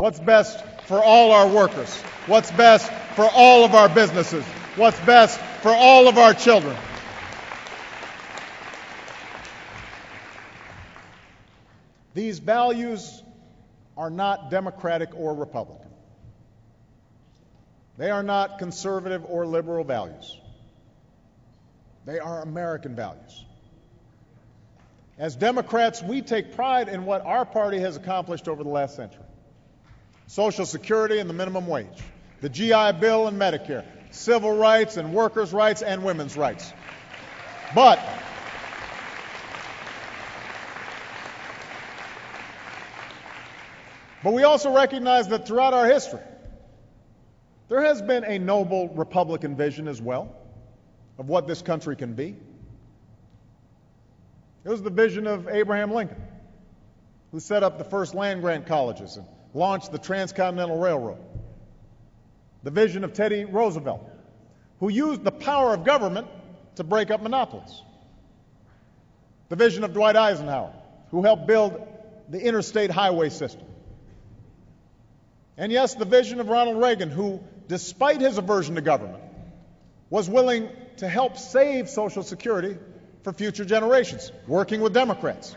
what's best for all our workers, what's best for all of our businesses, what's best for all of our children. These values are not Democratic or Republican. They are not conservative or liberal values. They are American values. As Democrats, we take pride in what our party has accomplished over the last century Social Security and the minimum wage, the GI Bill and Medicare, civil rights and workers' rights and women's rights. But But we also recognize that throughout our history, there has been a noble Republican vision as well of what this country can be. It was the vision of Abraham Lincoln, who set up the first land grant colleges and launched the Transcontinental Railroad. The vision of Teddy Roosevelt, who used the power of government to break up monopolies. The vision of Dwight Eisenhower, who helped build the interstate highway system. And yes, the vision of Ronald Reagan, who, despite his aversion to government, was willing to help save Social Security for future generations, working with Democrats.